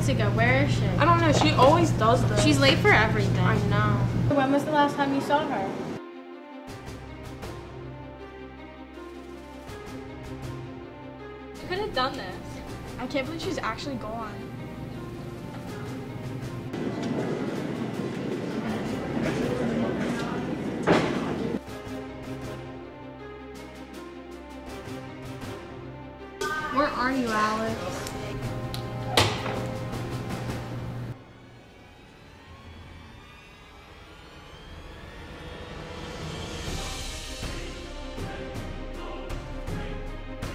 Jessica, where is she? I don't know. She always does this. She's late for everything. I know. When was the last time you saw her? You could have done this. I can't believe she's actually gone. Where are you, Alex?